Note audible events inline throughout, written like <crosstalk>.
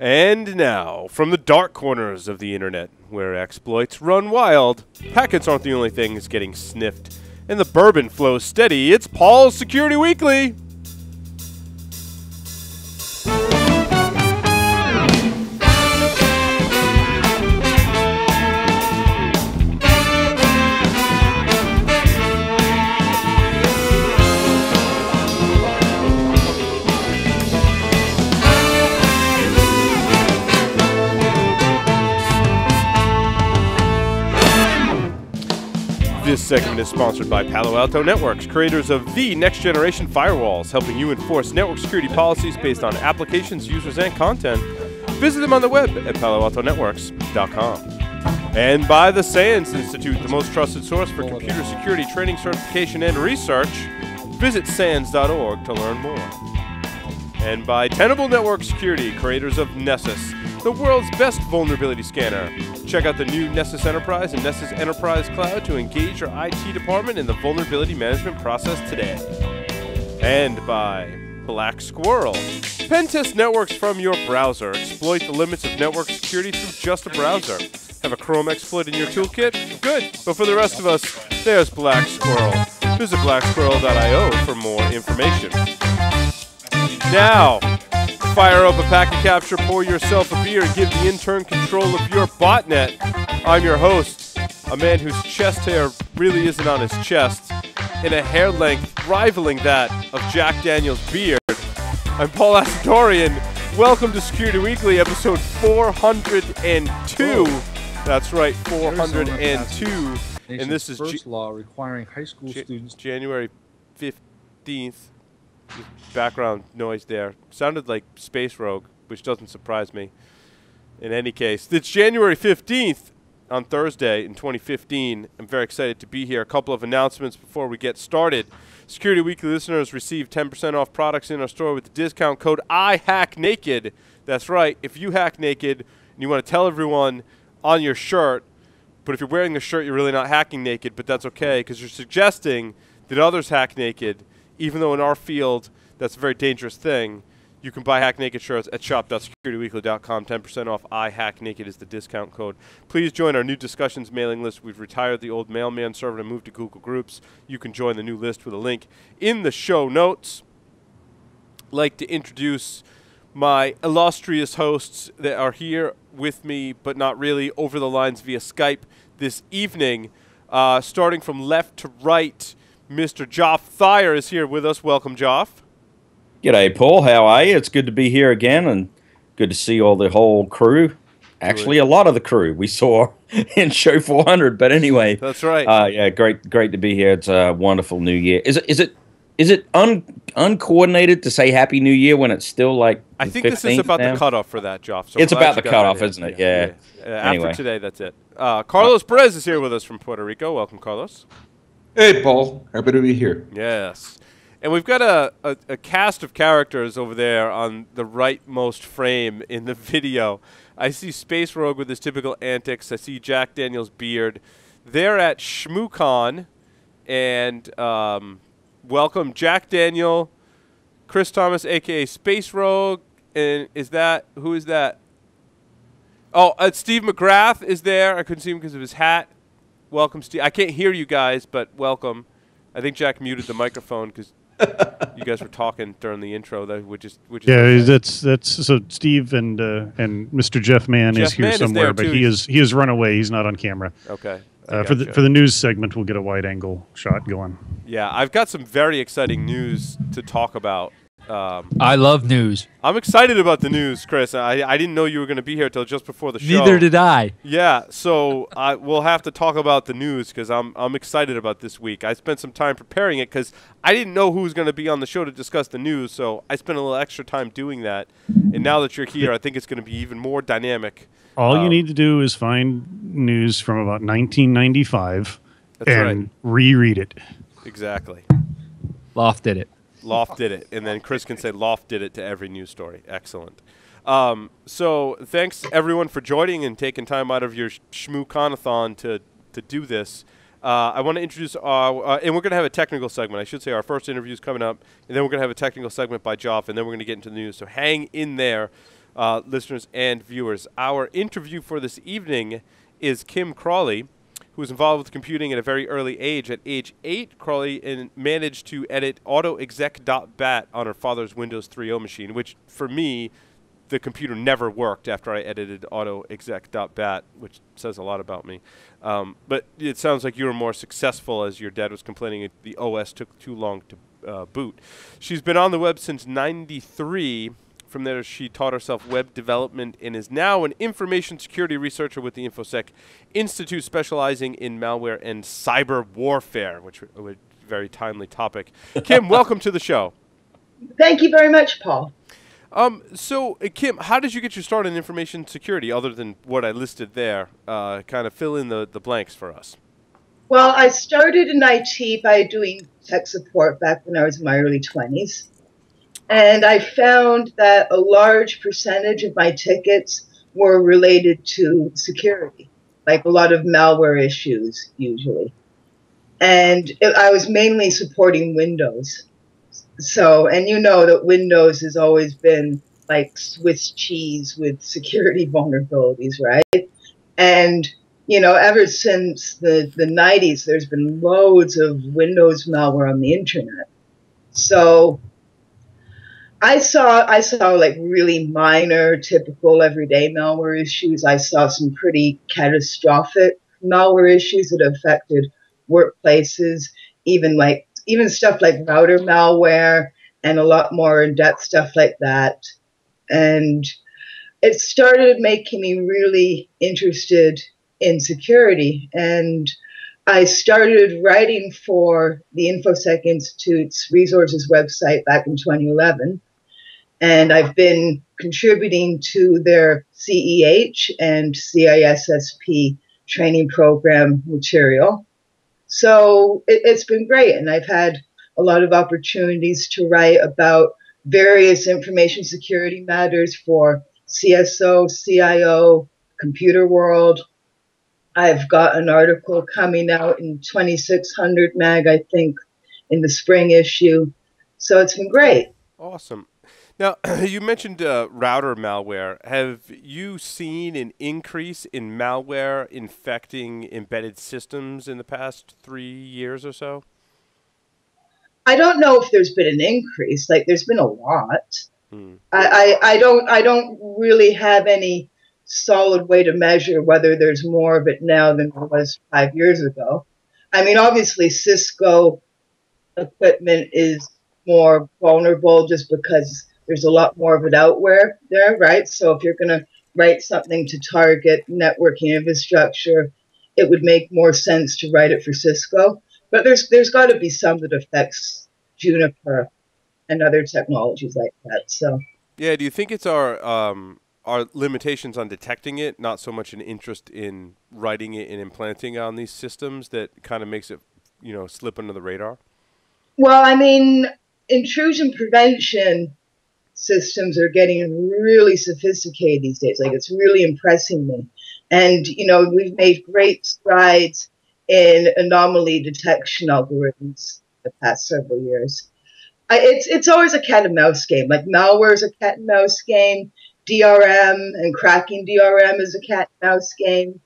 And now, from the dark corners of the internet, where exploits run wild, packets aren't the only things getting sniffed, and the bourbon flows steady. It's Paul's Security Weekly. Segment is sponsored by Palo Alto Networks, creators of the next generation firewalls, helping you enforce network security policies based on applications, users, and content. Visit them on the web at paloaltonetworks.com. And by the SANS Institute, the most trusted source for computer security training, certification, and research. Visit SANS.org to learn more. And by Tenable Network Security, creators of Nessus, the world's best vulnerability scanner. Check out the new Nessus Enterprise and Nessus Enterprise Cloud to engage your IT department in the vulnerability management process today. And by Black Squirrel. Pentest networks from your browser. Exploit the limits of network security through just a browser. Have a Chrome exploit in your toolkit? Good. But for the rest of us, there's Black Squirrel. Visit blacksquirrel.io for more information. Now, fire up a packet capture, pour yourself a beer, and give the intern control of your botnet. I'm your host, a man whose chest hair really isn't on his chest, in a hair length rivaling that of Jack Daniels' beard. I'm Paul Asadoorian. Welcome to Security Weekly, episode 402. That's right, 402. And this is first G- law requiring high school students January 15th. Background noise there. Sounded like Space Rogue, which doesn't surprise me. In any case, it's January 15th on Thursday in 2015. I'm very excited to be here. A couple of announcements before we get started. Security Weekly listeners receive 10% off products in our store with the discount code IHackNaked. That's right. If you hack naked and you want to tell everyone on your shirt, but if you're wearing the shirt, you're really not hacking naked, but that's okay because you're suggesting that others hack naked, even though in our field that's a very dangerous thing. You can buy Hack Naked shirts at shop.securityweekly.com. 10% off I Hack Naked is the discount code. Please join our new discussions mailing list. We've retired the old mailman server and moved to Google Groups. You can join the new list with a link in the show notes. Like to introduce my illustrious hosts that are here with me, but not really, over the lines via Skype this evening. Uh, starting from left to right, Mr. Joff Thayer is here with us. Welcome, Joff. G'day, Paul. How are you? It's good to be here again and good to see all the whole crew. Actually, a lot of the crew we saw <laughs> in show 400. But anyway, That's right. uh, yeah, great, great to be here. It's a wonderful New Year. Is it? Is it? Is it un, uncoordinated to say Happy New Year when it's still like? I think this is about now? the cutoff for that, Joff. So It's about the cutoff, isn't it? Yeah. Uh, Anyway. After today, that's it. Uh, Carlos Perez is here with us from Puerto Rico. Welcome, Carlos. Hey, Paul. Happy to be here. Yes. And we've got a, a, a cast of characters over there on the rightmost frame in the <laughs> video. I see Space Rogue with his typical antics. I see Jack Daniels' beard. They're at ShmooCon. And um, welcome Jack Daniel, Chris Thomas, a.k.a. Space Rogue. And is that, who is that? Oh, uh, Steve McGrath is there. I couldn't see him because of his hat. Welcome, Steve. I can't hear you guys, but welcome. I think Jack muted the microphone because <laughs> you guys were talking during the intro, though, which is which is Yeah, okay. that's that's so Steve and uh, and Mr. Jeff Mann Jeff is here Mann is somewhere, but he is he has run away. He's not on camera. okay. I Uh, for the gotcha. for the news segment, we'll get a wide angle shot going. yeah, I've got some very exciting news to talk about. Um, I love news. I'm excited about the news, Chris. I, I didn't know you were going to be here till just before the show. Neither did I. Yeah, so I we'll have to talk about the news because I'm I'm excited about this week. I spent some time preparing it because I didn't know who was going to be on the show to discuss the news, so I spent a little extra time doing that. And now that you're here, I think it's going to be even more dynamic. All Um, you need to do is find news from about 1995 That's and right. reread it. Exactly. L0pht did it. L0pht did it, and then Chris can say L0pht did it to every news story. Excellent. Um, so thanks everyone for joining and taking time out of your shmoo to to do this. Uh, I want to introduce, our, uh, and we're going to have a technical segment. I should say our first interview is coming up, and then we're going to have a technical segment by Joff, and then we're going to get into the news. So hang in there. uh, listeners and viewers. Our interview for this evening is Kim Crawley, who was involved with computing at a very early age. At age eight, Crawley managed to edit AutoExec.bat on her father's Windows 3.0 machine, which for me, the computer never worked after I edited AutoExec.bat, which says a lot about me. Um, but it sounds like you were more successful as your dad was complaining the OS took too long to uh, boot. She's been on the web since 93 from there, she taught herself web development and is now an information security researcher with the InfoSec Institute, specializing in malware and cyber warfare, which is a very timely topic. <laughs> Kim, welcome to the show. Thank you very much, Paul. Um, so, uh, Kim, how did you get your start in information security, other than what I listed there? Uh, kind of fill in the, the blanks for us. Well, I started in IT by doing tech support back when I was in my early 20s. And I found that a large percentage of my tickets were related to security, like a lot of malware issues, usually. And it, I was mainly supporting Windows. So, and you know that Windows has always been like Swiss cheese with security <laughs> vulnerabilities, right? And, you know, ever since the, the 90s, there's been loads of Windows malware on the internet. So, I saw I saw like really minor, typical everyday malware issues. I saw some pretty catastrophic malware issues that affected workplaces, even like even stuff like router malware and a lot more in-depth stuff like that. And it started making me really interested in security and I started writing for the InfoSec Institute's resources website back in 2011 and I've been contributing to their CEH and CISSP training program material. So it, has been great, and I've had a lot of opportunities to write about various information security matters for CSO, CIO, Computerworld. I've got an article coming out in 2600 mag, I think, in the spring issue. So it's been great. Awesome. Now, <clears throat> you mentioned uh, router malware. Have you seen an increase in malware infecting embedded systems in the past three years or so? I don't know if there's been an increase. Like, there's been a lot. Hmm. I, I, I don't I don't really have any solid way to measure whether there's more of it now than there was five years ago. I mean, obviously, Cisco equipment is more vulnerable just because there's a lot more of it out where there, right? So if you're going to write something to target networking infrastructure, it would make more sense to write it for Cisco. But there's there's got to be some that affects Juniper and other technologies like that. So yeah, do you think it's our um, our limitations on detecting it, not so much an interest in writing it and implanting on these systems that kind of makes it you know slip under the radar? Well, I mean, intrusion prevention systems are getting really sophisticated these days. Like it's really impressing me. And, you know, we've made great strides in anomaly detection algorithms the past several years. I, it's, it's always a cat and mouse game. Like malware is a cat and mouse game. DRM and cracking DRM is a cat and mouse game.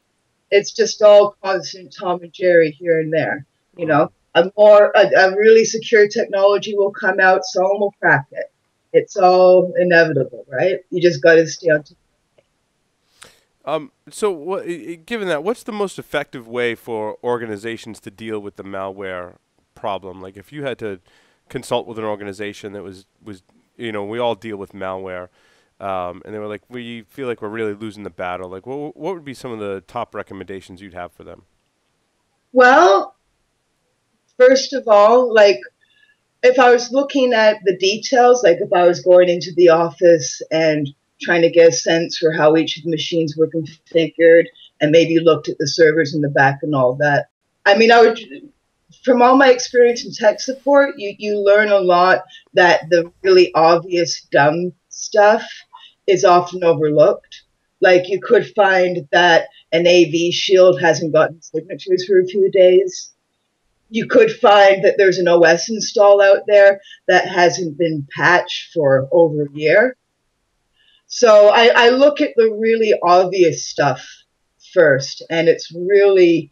It's just all constant Tom and Jerry here and there. You know, a more a, a really secure technology will come out, someone will crack it it's all inevitable, right? You just got to stay on top. Um, so, what, given that, what's the most effective way for organizations to deal with the malware problem? Like, if you had to consult with an organization that was was you know we all deal with malware, um, and they were like, we feel like we're really losing the battle. Like, what what would be some of the top recommendations you'd have for them? Well, first of all, like if I was looking at the details, like if I was going into the office and trying to get a sense for how each of the machines were configured and maybe looked at the servers in the back and all that. I mean, I would, from all my experience in tech support, you, you learn a lot that the really obvious dumb stuff is often overlooked. Like you could find that an AV shield hasn't gotten signatures for a few days you could find that there's an OS install out there that hasn't been patched for over a year. So I, I look at the really obvious stuff first, and it's really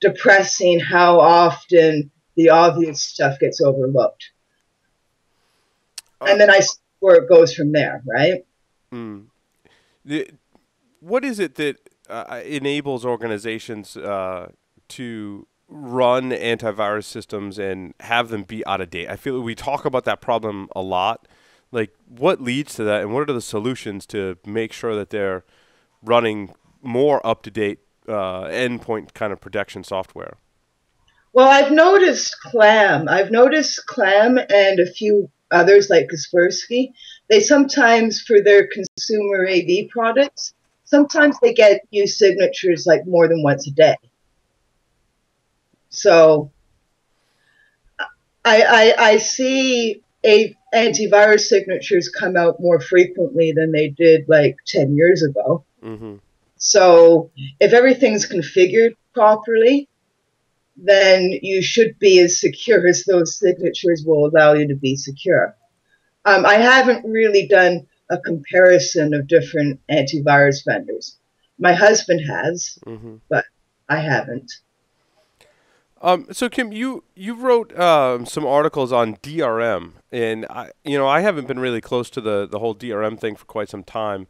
depressing how often the obvious stuff gets overlooked. and then I see where it goes from there, right? Mm. The, what is it that uh, enables organizations uh, to run antivirus systems and have them be out of date? I feel we talk about that problem a lot. Like, what leads to that, and what are the solutions to make sure that they're running more up to date uh, endpoint kind of protection software? Well, I've noticed Clam. I've noticed Clam and a few others like Kaspersky. They sometimes, for their consumer AV products, sometimes they get new signatures like more than once a day. So I, I, I see a antivirus signatures come out more frequently than they did like 10 years ago. Mm-hmm. So if everything's configured properly, then you should be as secure as those signatures will allow you to be secure. Um, I haven't really done a comparison of different antivirus vendors. My husband has, Mm-hmm. but I haven't. Um, so Kim, you you wrote um, some articles on DRM, and I, you know, I haven't been really close to the the whole DRM thing for quite some time.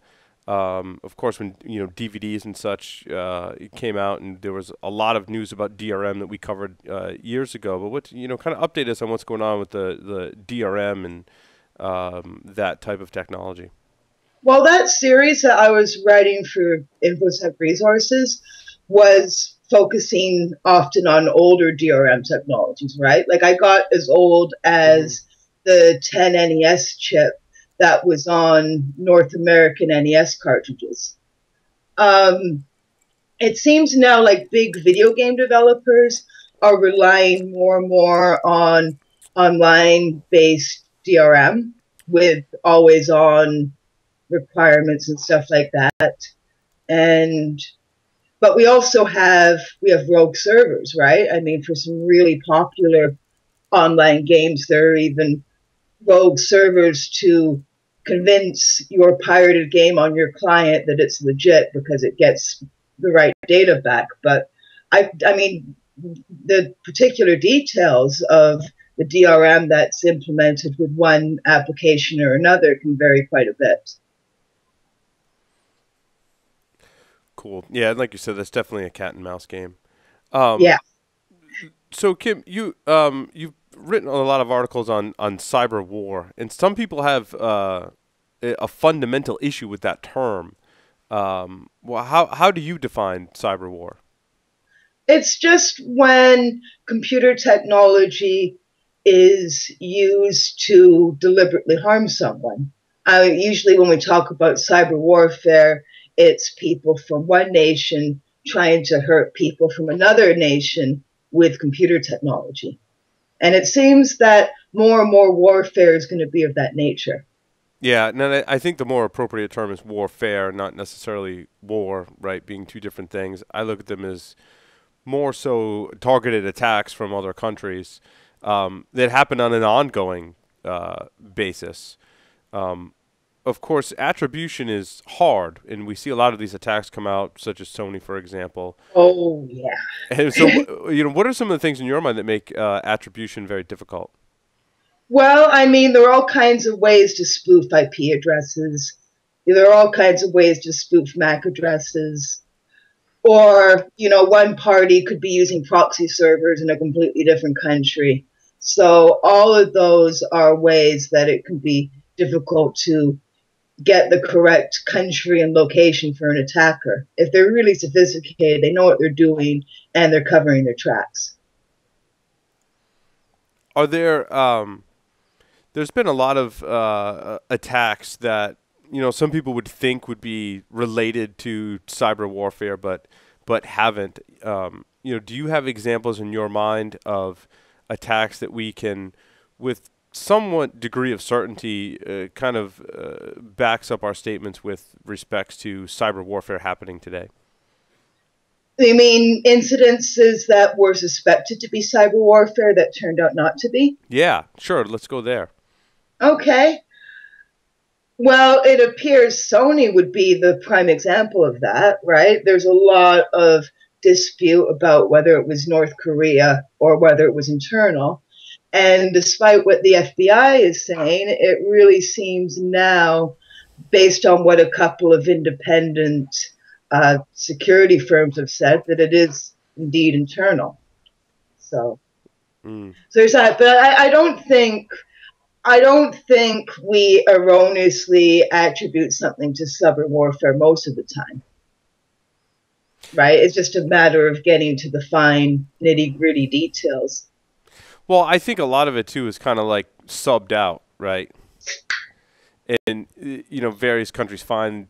Um, of course, when you know DVDs and such uh, came out, and there was a lot of news about DRM that we covered uh, years ago. But what you know, kind of update us on what's going on with the the DRM and um, that type of technology. Well, that series that I was writing for InfoSec Resources was focusing often on older DRM technologies, right? Like I got as old as the 10NES chip that was on North American NES cartridges. Um, it seems now like big video game developers are relying more and more on online based DRM with always on requirements and stuff like that. And but we also have we have rogue servers, right? I mean, for some really popular online games, there are even rogue servers to convince your pirated game on your client that it's legit because it gets the right data back. But I, I mean, the particular details of the DRM that's implemented with one application or another can vary quite a bit. Cool. Yeah, like you said, that's definitely a cat and mouse game. Um, Yeah. So Kim, you um, you've written a lot of articles on on cyber war, and some people have uh, a a fundamental issue with that term. Um, well, how how do you define cyber war? It's just when computer technology is used to deliberately harm someone. Uh, usually, when we talk about cyber warfare, it's people from one nation trying to hurt people from another nation with computer technology. And it seems that more and more warfare is going to be of that nature. Yeah, I- I think the more appropriate term is warfare, not necessarily war, right? Being two different things. I look at them as more so targeted attacks from other countries um, that happen on an ongoing uh, basis. Um, of course, attribution is hard, and we see a lot of these attacks come out, such as Sony, for example. Oh, yeah. And so, you know, what are some of the things in your mind that make uh, attribution very difficult? Well, I mean, there are all kinds of ways to spoof IP addresses. There are all kinds of ways to spoof MAC addresses. Or, you know, one party could be using proxy servers in a completely different country. So, all of those are ways that it can be difficult to get the correct country and location for an attacker. If they're really sophisticated, they know what they're doing and they're covering their tracks. Are there? Um, there's been a lot of uh, attacks that you know some people would think would be related to cyber warfare, but but haven't. Um, you know, do you have examples in your mind of attacks that we can, with somewhat degree of certainty, uh, kind of uh, backs up our statements with respects to cyber warfare happening today? You mean incidences that were suspected to be cyber warfare that turned out not to be? Yeah, sure. Let's go there. Okay. Well, it appears Sony would be the prime example of that, right? There's a lot of dispute about whether it was North Korea or whether it was internal. And despite what the FBI is saying, it really seems now, based on what a couple of independent uh, security firms have said, that it is indeed internal. So, Mm. so there's that. But I, I don't think. I don't think we erroneously attribute something to cyber warfare most of the time. Right? It's just a matter of getting to the fine nitty gritty details. Well, I think a lot of it too is kind of like subbed out, right? And you know, various countries find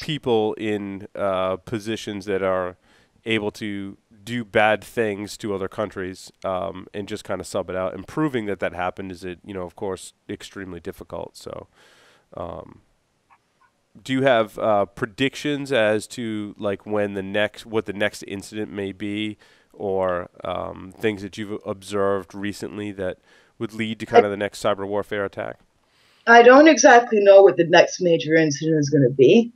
people in uh, positions that are able to do bad things to other countries um, and just kind of sub it out. And proving that that happened is, it you know, of course, extremely difficult. So, um, do you have uh, predictions as to like when the next, what the next incident may be, or um, things that you've observed recently that would lead to kind of the next cyber warfare attack? I don't exactly know what the next major incident is going to be,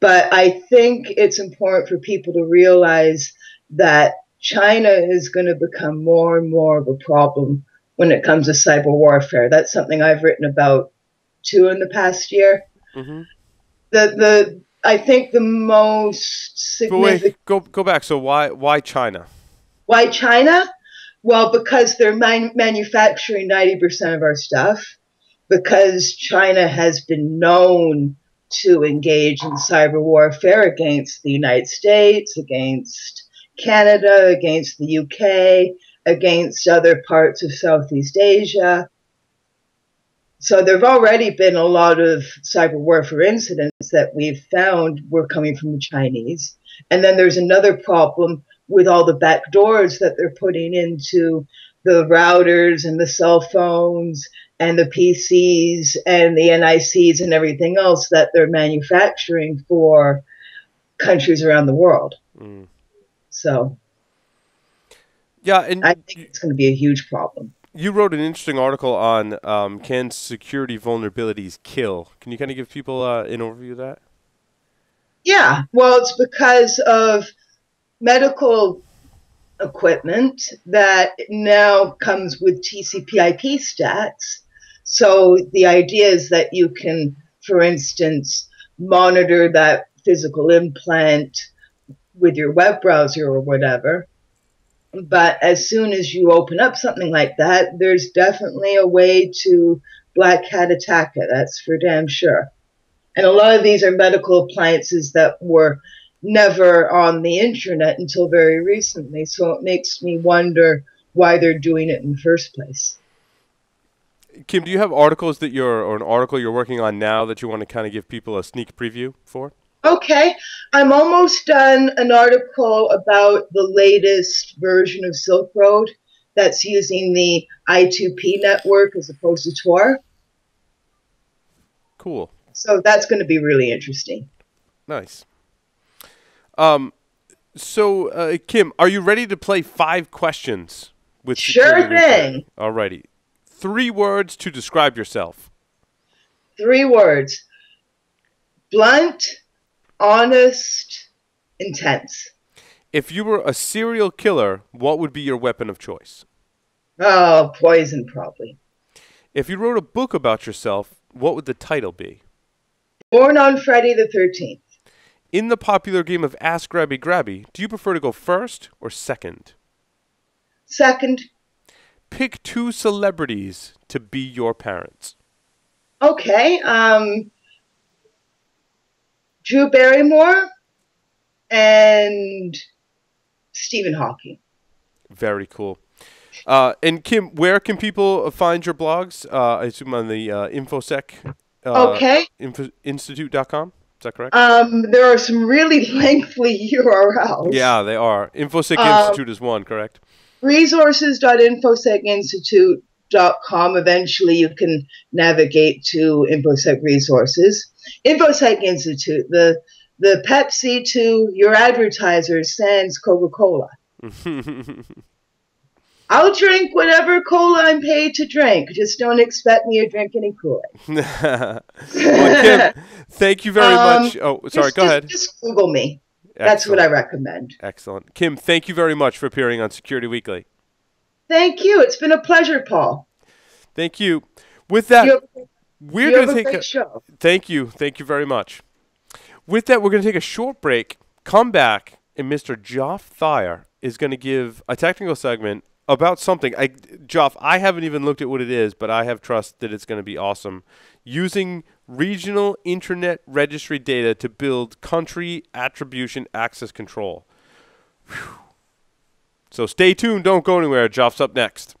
but I think it's important for people to realize that China is going to become more and more of a problem when it comes to cyber warfare. That's something I've written about too in the past year. Mm-hmm. The the I think the most But wait, significant go go back. So why why China? Why China? Well, because they're man- manufacturing 90% of our stuff, because China has been known to engage in cyber warfare against the United States, against Canada, against the UK, against other parts of Southeast Asia. So there have already been a lot of cyber warfare incidents that we've found were coming from the Chinese. And then there's another problem with all the back doors that they're putting into the routers and the cell phones and the PCs and the NICs and everything else that they're manufacturing for countries around the world. Mm. So Yeah, and I think it's going to be a huge problem. you wrote an interesting article on um, can security vulnerabilities kill? Can you kind of give people uh, an overview of that? Yeah, well, it's because of medical equipment that now comes with TCP/IP stacks. So the idea is that you can, for instance, monitor that physical implant with your web browser or whatever. But as soon as you open up something like that, there's definitely a way to black hat attack it. That's for damn sure. And a lot of these are medical appliances that were never on the internet until very recently. So it makes me wonder why they're doing it in the first place. Kim, do you have articles that you're or an article you're working on now that you want to kind of give people a sneak preview for? Okay, I'm almost done an article about the latest version of Silk Road that's using the I2P network as opposed to Tor. Cool. So that's going to be really interesting. Nice. Um, so uh, Kim, are you ready to play five questions with Sure thing. Alrighty. Three words to describe yourself. Three words blunt, honest, intense. If you were a serial killer, what would be your weapon of choice? Oh, poison, probably. If you wrote a book about yourself, what would the title be? Born on Friday the 13th. In the popular game of Ask Grabby Grabby, do you prefer to go first or second? Second, Pick two celebrities to be your parents. okay, um, Drew Barrymore and Stephen Hawking. Very cool. Uh, and Kim, where can people find your blogs? Uh, I assume on the uh, infosec uh, Okay. info- institute.com. Is that correct? Um, there are some really <laughs> lengthy URLs. yeah, they are. Infosec um, Institute is one, correct? Resources.infosecinstitute.com. Eventually, you can navigate to InfoSec resources. InfoSec Institute, the the Pepsi to your advertisers, SANS Coca Cola. <laughs> I'll drink whatever cola I'm paid to drink. Just don't expect me to drink any Kool-Aid. <laughs> well, Kim, thank you very Um, much. Oh, sorry. Just- go just- ahead. Just Google me. That's what I recommend. Excellent. Kim, thank you very much for appearing on Security Weekly. Thank you. It's been a pleasure, Paul. Thank you. With that, you have, we're going to take great a show. Thank you. Thank you very much. With that, we're going to take a short break, come back, and Mr. Joff Thayer is going to give a technical segment about something. I, Joff, I haven't even looked at what it is, but I have trust that it's going to be awesome. Using regional internet registry data to build country attribution access control. Whew. So stay tuned. Don't go anywhere. Joff's up next.